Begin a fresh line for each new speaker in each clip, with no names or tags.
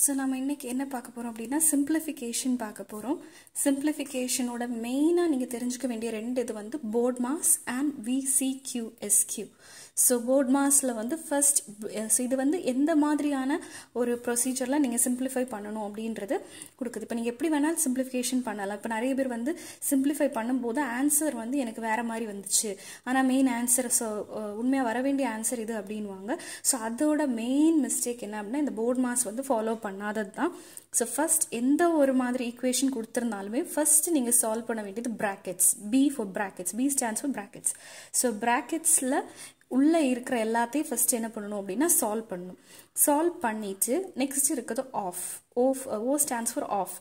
So நம்ம இன்றைக்கி என்ன பார்க்க போகிறோம் அப்படின்னா சிம்பிளிஃபிகேஷன் பார்க்க போகிறோம் சிம்பிளிஃபிகேஷனோட மெயினாக நீங்கள் தெரிஞ்சுக்க வேண்டிய ரெண்டு இது வந்து BODMAS and VCQSQ so போர்ட் மாஸில் வந்து ஃபஸ்ட் ஸோ இது வந்து எந்த மாதிரியான ஒரு ப்ரொசீஜரில் நீங்கள் சிம்பிளிஃபை பண்ணணும் அப்படின்றது கொடுக்குது. இப்போ நீங்கள் எப்படி வேணாலும் சிம்பிளிஃபிகேஷன் பண்ணலாம். இப்போ நிறைய பேர் வந்து சிம்பிளிஃபை பண்ணும்போது ஆன்சர் வந்து எனக்கு வேறு மாதிரி வந்துச்சு. ஆனால் மெயின் ஆன்சர் ஸோ உண்மையாக வர வேண்டிய ஆன்சர் இது அப்படின்வாங்க ஸோ அதோட மெயின் மிஸ்டேக் என்ன அப்படின்னா இந்த போர்ட் மாஸ் வந்து ஃபாலோ பண்ணாதது தான். ஸோ ஃபர்ஸ்ட் எந்த ஒரு மாதிரி ஈக்குவேஷன் கொடுத்துருந்தாலுமே ஃபர்ஸ்ட் நீங்கள் சால்வ் பண்ண வேண்டியது brackets B for brackets B stands for brackets so ப்ராக்கெட்ஸில் உள்ளே இருக்கிற எல்லாத்தையும் ஃபர்ஸ்ட் என்ன பண்ணணும் அப்படின்னா சால்வ் பண்ணணும். சால்வ் பண்ணிட்டு நெக்ஸ்ட் இருக்கிறது of of O stands for of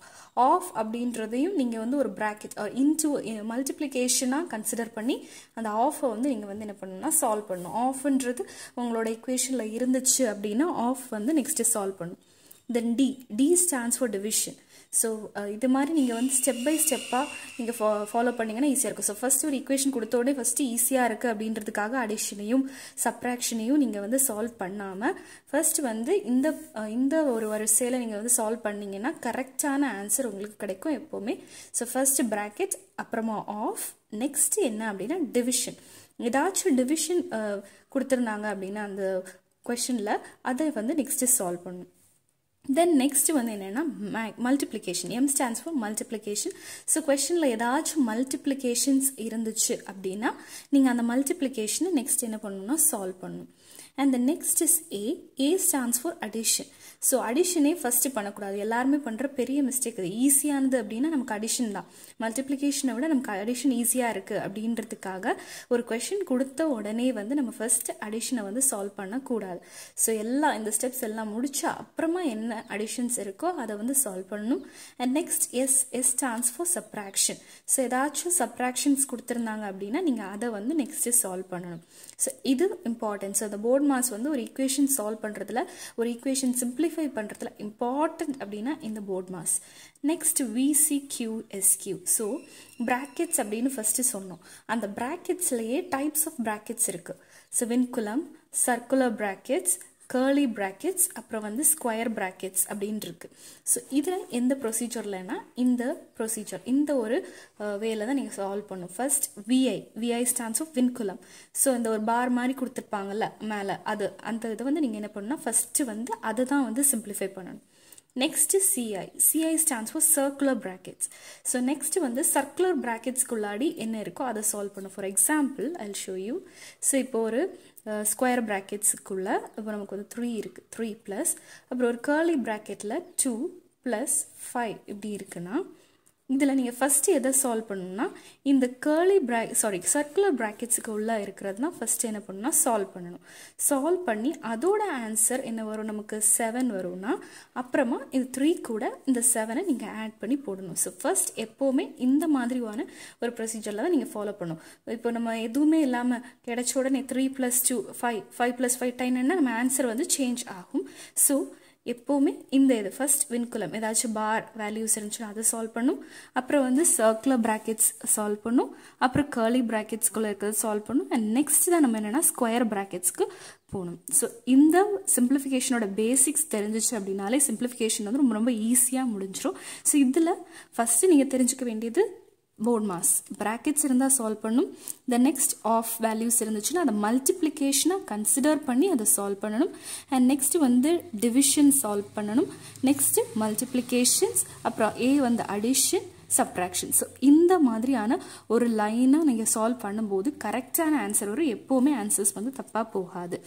of அப்படின்றதையும் நீங்கள் வந்து ஒரு ப்ராக்கெட் இன்டூ மல்டிப்ளிகேஷனாக கன்சிடர் பண்ணி அந்த ஆஃபை வந்து நீங்கள் வந்து என்ன பண்ணணும்னா சால்வ் பண்ணணும். ஆஃப்ன்றது உங்களோட இக்குவேஷனில் இருந்துச்சு அப்படின்னா ஆஃப் வந்து நெக்ஸ்ட்டு சால்வ் பண்ணணும். Then D D stands for division so இது மாதிரி நீங்கள் வந்து ஸ்டெப் பை ஸ்டெப்பாக நீங்கள் ஃபா ஃபாலோ பண்ணிங்கன்னா ஈஸியாக இருக்கும். ஸோ ஃபஸ்ட்டு ஒரு ஈக்குவேஷன் கொடுத்த உடனே ஃபஸ்ட்டு ஈஸியாக இருக்குது அப்படின்றதுக்காக அடிஷனையும் சப்ராக்ஷனையும் நீங்கள் வந்து சால்வ் பண்ணாமல் ஃபஸ்ட்டு வந்து இந்த இந்த ஒரு வரிசையில் நீங்கள் வந்து சால்வ் பண்ணிங்கன்னா கரெக்டான ஆன்சர் உங்களுக்கு கிடைக்கும் எப்போவுமே. ஸோ ஃபஸ்ட்டு ப்ராக்கெட் அப்புறமா ஆஃப் நெக்ஸ்ட்டு என்ன அப்படின்னா டிவிஷன் ஏதாச்சும் டிவிஷன் கொடுத்துருந்தாங்க அப்படின்னா அந்த கொஷனில் அதை வந்து நெக்ஸ்ட்டு சால்வ் பண்ணணும். தென் நெக்ஸ்ட் வந்து என்னென்னா multiplication M stands for multiplication so கொஷனில் ஏதாச்சும் மல்டிப்ளிகேஷன்ஸ் இருந்துச்சு அப்படின்னா நீங்கள் அந்த மல்டிப்ளிகேஷனை நெக்ஸ்ட் என்ன பண்ணணும்னா சால்வ் பண்ணணும். And the next is A A stands for addition so அடிஷனே first பண்ணக்கூடாது. எல்லாருமே பண்ணுற பெரிய மிஸ்டேக் அது. ஈஸியானது அப்படின்னா நமக்கு அடிஷன் தான். மல்டிப்ளிகேஷனை விட நமக்கு அடிஷன் ஈஸியாக இருக்குது அப்படின்றதுக்காக ஒரு கொஷின் கொடுத்த உடனே வந்து நம்ம ஃபஸ்ட் அடிஷனை வந்து சால்வ் பண்ணக்கூடாது. ஸோ எல்லா இந்த ஸ்டெப்ஸ் எல்லாம் முடிச்சா அப்புறமா என்ன அடிஷன்ஸ் இருக்கோ அதை வந்து சால்வ் பண்ணணும். And next S S stands for subtraction so ஏதாச்சும் சப்ராக்ஷன்ஸ் கொடுத்துருந்தாங்க அப்படின்னா நீங்கள் அதை வந்து நெக்ஸ்ட்டு சால்வ் பண்ணணும். ஸோ இது இம்பார்ட்டன்ஸ் அந்த போர்டு மாஸ் வந்து ஒரு ஈக்குவேஷன் சால்வ் பண்ணுறதுல ஒரு ஈக்குவேஷன் சிம்பிளிஃபை பண்ணுறதுல இம்பார்ட்டன்ட் அப்படின்னா இந்த BODMAS next விசிக்யூஎஸ்கியூ so brackets அப்படின்னு ஃபஸ்ட்டு சொன்னோம். அந்த ப்ராக்கெட்ஸ்லேயே டைப்ஸ் ஆஃப் ப்ராக்கெட்ஸ் இருக்குது சிவின்குலம் சர்க்குலர் ப்ராக்கெட்ஸ் கேர்லி ப்ராக்கெட்ஸ் அப்புறம் வந்து ஸ்கொயர் ப்ராக்கெட்ஸ் அப்படின்னு இருக்குது ஸோ இதில் எந்த ப்ரொசீஜர்லனா இந்த ப்ரொசீஜர் இந்த ஒரு வேல தான் நீங்கள் சால்வ் பண்ணும் first VI VI stands of vinculum so இந்த ஒரு பார் மாதிரி கொடுத்துருப்பாங்கல்ல மேலே. அது அந்த இதை வந்து நீங்கள் என்ன பண்ணணும்னா ஃபஸ்ட்டு வந்து அதை தான் வந்து சிம்பிளிஃபை பண்ணணும். Next CI CI stands for circular brackets so next வந்து சர்க்குலர் ப்ராக்கெட்ஸ்க்குள்ளாடி என்ன இருக்கோ அதை சால்வ் பண்ணும் for example I show you so இப்போ ஒரு uh, ஸ்கொயர் ப்ராக்கெட்ஸுக்குள்ளே இப்போ நமக்கு வந்து த்ரீ இருக்குது த்ரீ ப்ளஸ் அப்புறம் ஒரு கேர்லி ப்ராக்கெட்டில் டூ ப்ளஸ் ஃபைவ் இப்படி இருக்குன்னா இதில் நீங்கள் ஃபஸ்ட்டு எதை சால்வ் பண்ணணும்னா இந்த கேர்லி ப்ரா சாரி சர்க்குலர் ப்ராக்கெட்ஸுக்கு உள்ளே இருக்கிறதுனா ஃபஸ்ட்டு என்ன பண்ணணும்னா சால்வ் பண்ணணும். சால்வ் பண்ணி அதோட ஆன்சர் என்ன வரும்? நமக்கு செவன் வரும்னா அப்புறமா இது த்ரீ கூட இந்த செவனை நீங்கள் ஆட் பண்ணி போடணும். ஸோ ஃபர்ஸ்ட் எப்போவுமே இந்த மாதிரியான ஒரு ப்ரொசீஜரில் தான் நீங்கள் ஃபாலோ பண்ணணும். இப்போ நம்ம எதுவுமே இல்லாமல் கிடைச்ச உடனே three plus two five five plus five டென்னா நம்ம ஆன்சர் வந்து சேஞ்ச் ஆகும். ஸோ எப்போவுமே இந்த இது ஃபர்ஸ்ட் வின்குலம் ஏதாச்சும் பார் வேல்யூஸ் இருந்துச்சுன்னா அதை சால்வ் பண்ணும். அப்புறம் வந்து சர்க்குலர் ப்ராக்கெட்ஸ் சால்வ் பண்ணும். அப்புறம் கேர்லி ப்ராக்கெட்ஸ்குள்ளே இருக்கிறது சால்வ் பண்ணும். அண்ட் நெக்ஸ்ட் தான் நம்ம என்னென்னா ஸ்கொயர் ப்ராக்கெட்ஸ்க்கு போகணும். ஸோ இந்த சிம்பிளிஃபிகேஷனோட பேசிக்ஸ் தெரிஞ்சிச்சு அப்படின்னாலே சிம்பிளிஃபிகேஷன் வந்து ரொம்ப ரொம்ப ஈஸியாக முடிஞ்சிடும் ஸோ இதில் ஃபஸ்ட்டு நீங்கள் தெரிஞ்சுக்க வேண்டியது போர்ட் மாஸ் ப்ராக்கெட்ஸ் இருந்தால் சால்வ் பண்ணும். த நெக்ஸ்ட் ஆஃப் வேல்யூஸ் இருந்துச்சுன்னா அதை மல்டிப்ளிகேஷனாக கன்சிடர் பண்ணி அதை சால்வ் பண்ணணும். அண்ட் நெக்ஸ்ட்டு வந்து டிவிஷன் சால்வ் பண்ணணும். நெக்ஸ்ட்டு மல்டிப்ளிகேஷன்ஸ் அப்புறம் ஏ வந்து அடிஷன் சப்ராக்ஷன் ஸோ இந்த மாதிரியான ஒரு லைனாக நீங்கள் சால்வ் பண்ணும்போது கரெக்டான ஆன்சர் வரும். எப்போவுமே ஆன்சர்ஸ் வந்து தப்பாக போகாது.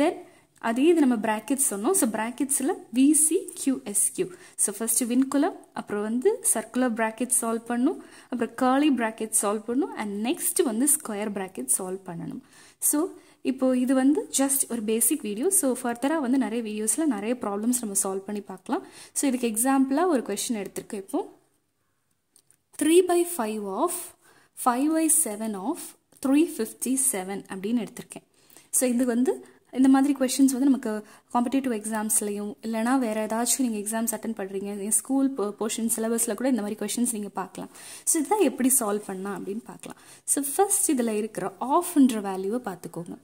தென் அதே இது நம்ம ப்ராக்கெட்ஸ் சொன்னோம். So ப்ராக்கெட்ஸில் VC QSQ so first vinculum அப்புறம் வந்து சர்க்குலர் ப்ராக்கெட் சால்வ் பண்ணும் அப்புறம் காலி ப்ராக்கெட் சால்வ் பண்ணும் அண்ட் நெக்ஸ்ட் வந்து ஸ்கொயர் ப்ராக்கெட் சால்வ் பண்ணணும். ஸோ இப்போ இது வந்து ஜஸ்ட் ஒரு பேசிக் வீடியோ ஸோ ஃபர்தராக வந்து நிறைய வீடியோஸில் நிறைய ப்ராப்ளம்ஸ் நம்ம சால்வ் பண்ணி பார்க்கலாம். ஸோ இதுக்கு எக்ஸாம்பிளாக ஒரு கொஷின் எடுத்திருக்கோம் இப்போ. Three by five of five by seven of three fifty seven அப்படின்னு எடுத்திருக்கேன். ஸோ இது வந்து இந்த மாதிரி கொஷின்ஸ் வந்து நமக்கு காம்படேட்டிவ் எக்ஸாம்ஸ்லையும் இல்லைனா வேறு ஏதாச்சும் நீங்கள் எக்ஸாம்ஸ் அட்டன் பண்ணுறீங்க ஸ்கூல் போர்ஷன் சிலபஸில் கூட இந்த மாதிரி கொஷின்ஸ் நீங்கள் பார்க்கலாம். ஸோ இதுதான் எப்படி சால்வ் பண்ணலாம் அப்படின்னு பார்க்கலாம். ஸோ ஃபர்ஸ்ட் இதில் இருக்கிற ஆஃப்ன்ற வேல்யூவை பார்த்துக்கோங்க.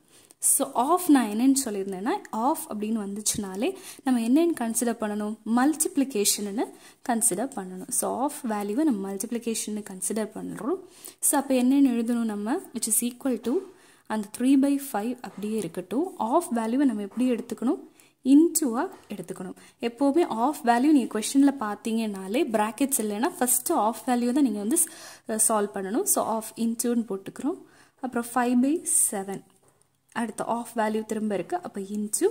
ஸோ ஆஃப் நான் என்னன்னு சொல்லியிருந்தேன்னா ஆஃப் அப்படின்னு வந்துச்சுனாலே நம்ம என்னென்னு கன்சிடர் பண்ணணும்? மல்டிப்ளிகேஷன்னு கன்சிடர் பண்ணணும். ஸோ ஆஃப் வேல்யூவை நம்ம மல்டிப்ளிகேஷன் கன்சிடர் பண்ணுறோம். ஸோ அப்போ என்னென்னு எழுதணும் நம்ம? விச் இஸ் ஈக்குவல் டு அந்த த்ரீ பை ஃபைவ் அப்படியே இருக்கட்டும். ஆஃப் வேல்யூவை நம்ம எப்படி எடுத்துக்கணும்? இன்டூவாக எடுத்துக்கணும். எப்போவுமே ஆஃப் வேல்யூ நீங்கள் கொஷனில் பார்த்தீங்கன்னாலே ப்ராக்கெட்ஸ் இல்லைன்னா ஃபஸ்ட்டு ஆஃப் வேல்யூ தான் நீங்கள் வந்து சால்வ் பண்ணணும். ஸோ ஆஃப் இன்டூன்னு போட்டுக்கிறோம். அப்புறம் ஃபைவ் பை செவன் அடுத்த ஆஃப் வேல்யூ திரும்ப இருக்குது அப்போ into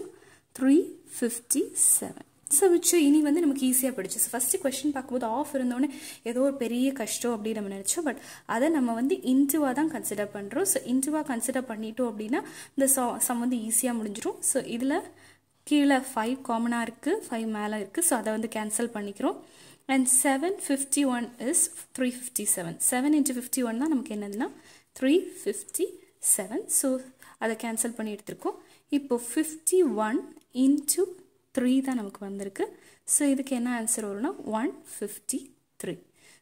three fifty seven so which uh, இனி வந்து நமக்கு ஈஸியாக படிச்சு ஸோ ஃபஸ்ட்டு கொஸ்டின் பார்க்கும்போது ஆஃப் இருந்தோடனே ஏதோ ஒரு பெரிய கஷ்டம் அப்படின்னு நம்ம நினச்சோம். பட் அதை நம்ம வந்து இன்டுவாக தான் கன்சிடர் பண்ணுறோம் ஸோ இன்டுவாக கன்சிடர் பண்ணிட்டோம் அப்படின்னா இந்த சம் வந்து ஈஸியாக முடிஞ்சிடும் ஸோ இதில் கீழே ஃபைவ் காமனாக இருக்குது ஃபைவ் மேலே இருக்குது ஸோ அதை வந்து கேன்சல் பண்ணிக்கிறோம். And seven fifty one is three fifty seven seven into fifty one தான் நமக்கு என்னதுன்னா த்ரீ ஃபிஃப்டி செவன் ஸோ அதை கேன்சல் பண்ணி எடுத்திருக்கோம். இப்போது ஃபிஃப்டி ஒன் இன்ட்டு த்ரீ தான் நமக்கு வந்திருக்கு. ஸோ இதுக்கு என்ன ஆன்சர் வரும்னா ஒன் ஃபிஃப்டி த்ரீ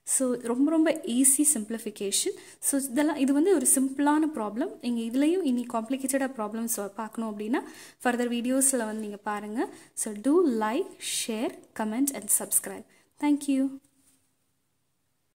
ஸோ ரொம்ப ரொம்ப ஈஸி சிம்பிளிஃபிகேஷன் ஸோ இதெல்லாம் இது வந்து ஒரு சிம்பிளான ப்ராப்ளம் நீங்கள் இதுலேயும் இனி காம்ப்ளிகேட்டடாக ப்ராப்ளம்ஸ் பார்க்கணும் அப்படின்னா ஃபர்தர் வீடியோஸில் வந்து நீங்கள் பாருங்கள் so do like share comment and subscribe thank you